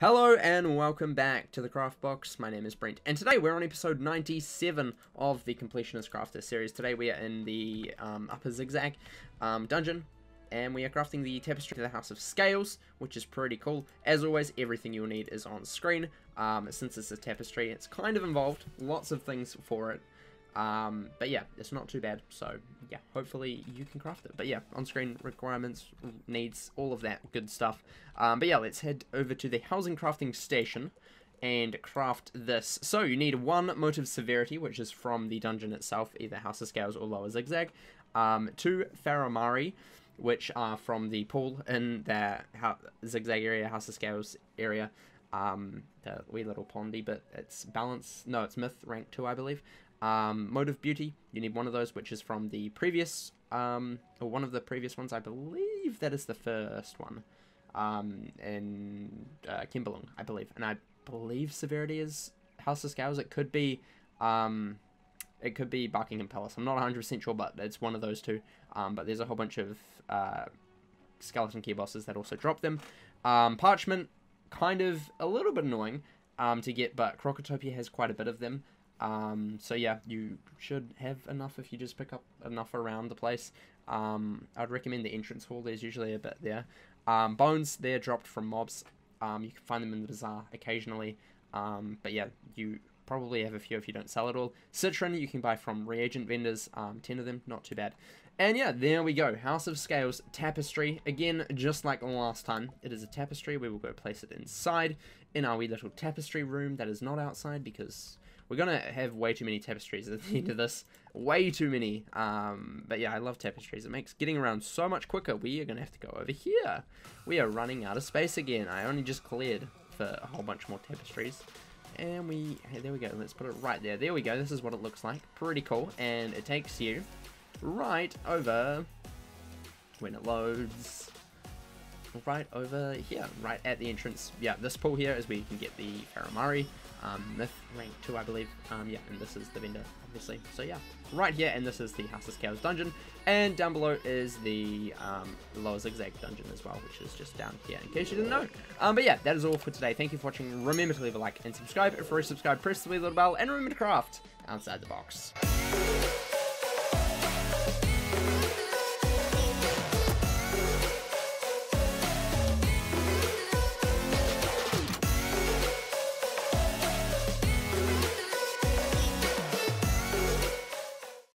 Hello and welcome back to the Craft Box. My name is Brent, and today we're on episode 97 of the Completionist Crafter series. Today we are in the um, Upper Zigzag um, dungeon, and we are crafting the Tapestry to the House of Scales, which is pretty cool. As always, everything you'll need is on screen. Um, since it's a tapestry, it's kind of involved, lots of things for it. Um, but yeah, it's not too bad. So yeah, hopefully you can craft it. But yeah, on-screen requirements, needs, all of that good stuff. Um, but yeah, let's head over to the housing crafting station and craft this. So you need one motive severity, which is from the dungeon itself, either House of Scales or Lower Zigzag. Um, two Faramari, which are from the pool in the Zigzag area, House of Scales area. Um, the wee little pondy, but it's balance. No, it's myth rank two, I believe. Um, Mode of Beauty, you need one of those, which is from the previous, um, or one of the previous ones. I believe that is the first one, um, in uh, Kimberlung, I believe. And I believe Severity is House of Scales. It could be, um, it could be Buckingham Palace. I'm not 100% sure, but it's one of those two. Um, but there's a whole bunch of uh, skeleton key bosses that also drop them. Um, Parchment, kind of a little bit annoying um, to get, but Krokotopia has quite a bit of them. Um, so yeah, you should have enough if you just pick up enough around the place. Um, I'd recommend the entrance hall. There's usually a bit there. Um, bones, they're dropped from mobs. Um, you can find them in the bazaar occasionally. Um, but yeah, you probably have a few if you don't sell it all. Citron, you can buy from reagent vendors. Um, 10 of them, not too bad. And yeah, there we go. House of Scales Tapestry. Again, just like the last time, it is a tapestry. We will go place it inside in our wee little tapestry room that is not outside because we're gonna have way too many tapestries at the end of this. Way too many. Um, but yeah, I love tapestries. It makes getting around so much quicker. We are gonna have to go over here. We are running out of space again. I only just cleared for a whole bunch more tapestries. And we, hey, there we go. Let's put it right there. There we go. This is what it looks like. Pretty cool. And it takes you right over when it loads right over here, right at the entrance. Yeah, this pool here is where you can get the Faramari um, myth rank 2 I believe. Um, yeah and this is the vendor obviously. So yeah right here and this is the House of Scales dungeon. And down below is the um, lower zigzag dungeon as well which is just down here in case you didn't know. Um, but yeah that is all for today. Thank you for watching. Remember to leave a like and subscribe. If you're subscribed press the wee little bell and remember to craft outside the box